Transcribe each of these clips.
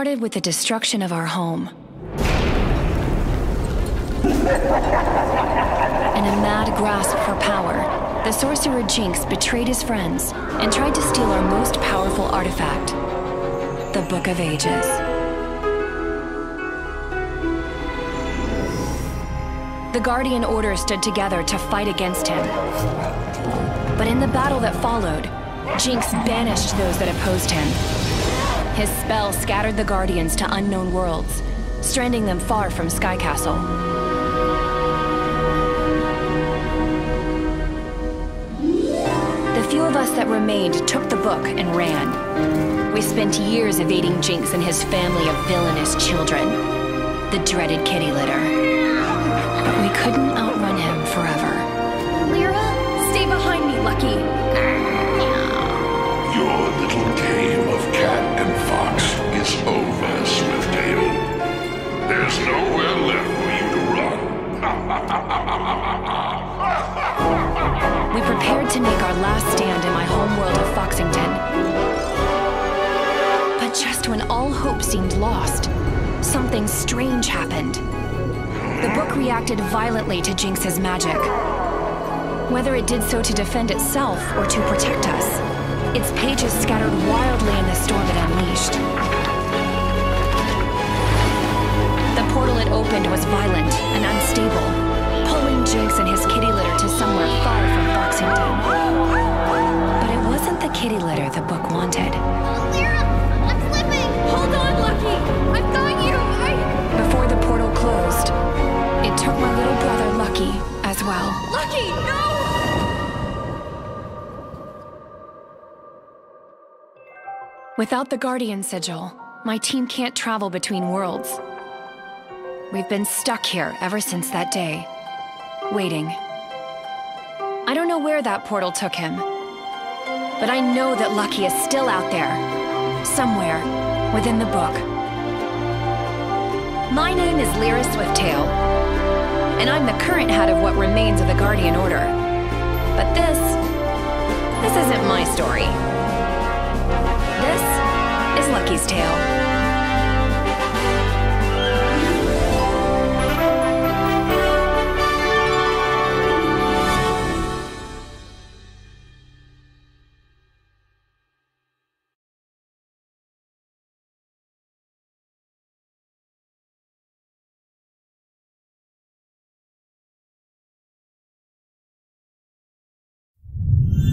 started with the destruction of our home. In a mad grasp for power, the sorcerer Jinx betrayed his friends and tried to steal our most powerful artifact, the Book of Ages. The Guardian Order stood together to fight against him. But in the battle that followed, Jinx banished those that opposed him. His spell scattered the Guardians to unknown worlds, stranding them far from Sky Castle. The few of us that remained took the book and ran. We spent years evading Jinx and his family of villainous children, the dreaded kitty litter. But we couldn't outrun him forever. Lyra, stay behind me, Lucky. Your little game of cat and fox is over, Swiftail. There's nowhere left for you to run. We prepared to make our last stand in my homeworld of Foxington. But just when all hope seemed lost, something strange happened. The book reacted violently to Jinx's magic. Whether it did so to defend itself or to protect us, its pages scattered wildly in the storm it unleashed. The portal it opened was violent and unstable, pulling Jinx and his kitty litter to somewhere far from Foxington. But it wasn't the kitty litter the book wanted. Lyra, I'm slipping. Hold on, Lucky. I've got you. I... Before the portal closed, it took my little brother Lucky as well. Lucky, no! Without the Guardian Sigil, my team can't travel between worlds. We've been stuck here ever since that day, waiting. I don't know where that portal took him, but I know that Lucky is still out there, somewhere within the book. My name is Lyra Swiftail, and I'm the current head of what remains of the Guardian Order. But this, this isn't my story. Is Lucky's tale.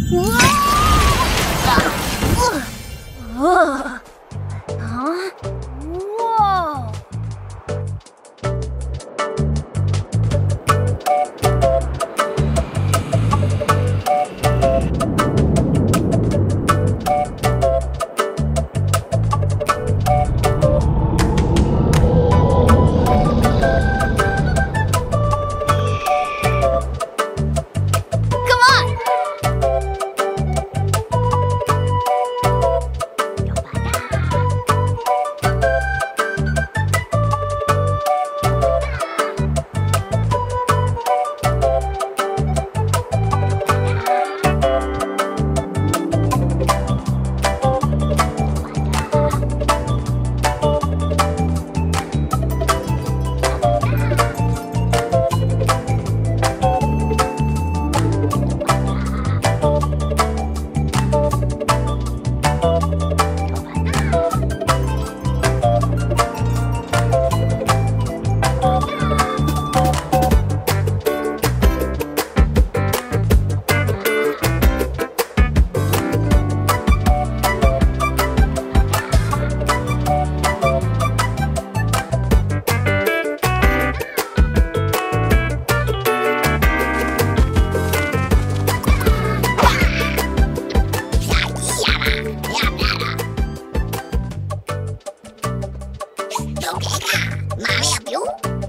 Huh? Dobiega! Mamy blue.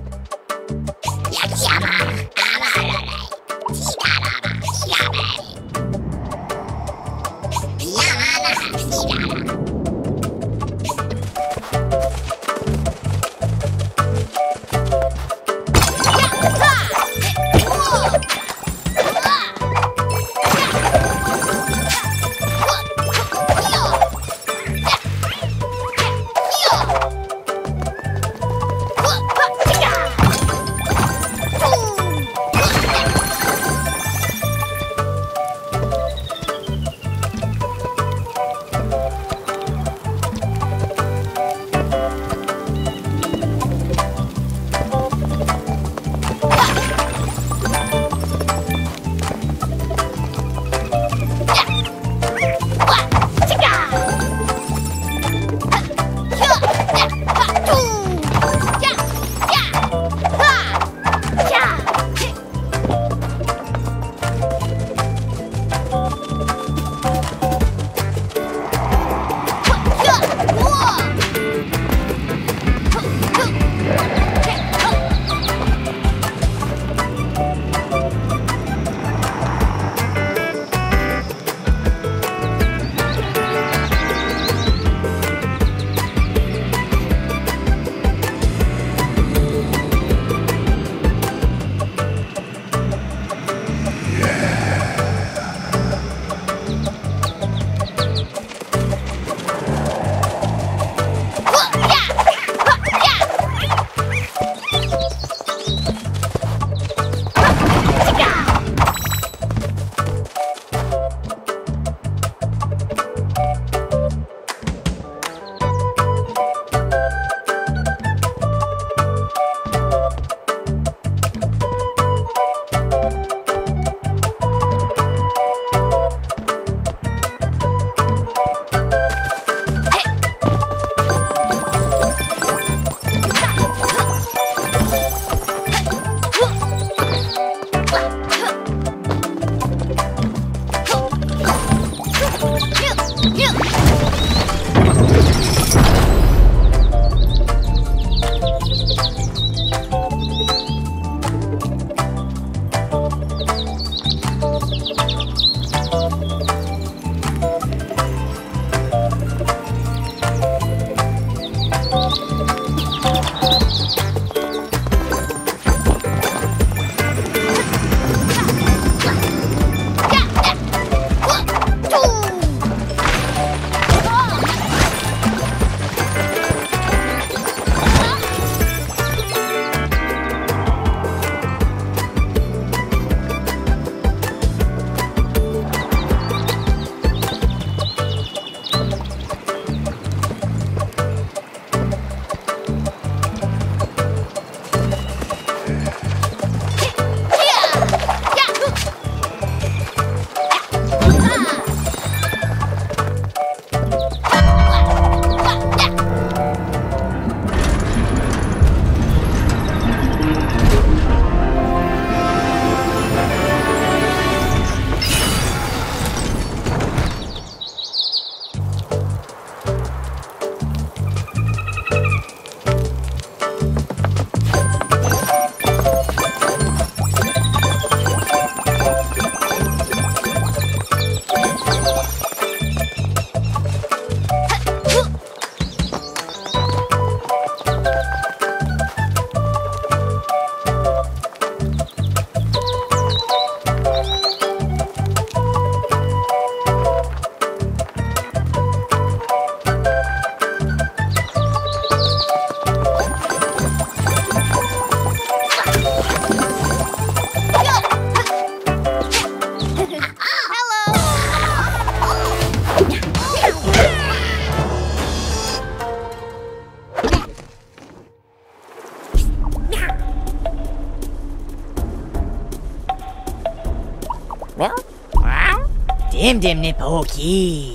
Dim dim ni poki.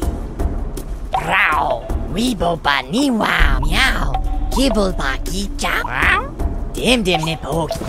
Rao. Weebo ba ni wow meow. Kibble ba ki chow. Dim dim ni poki.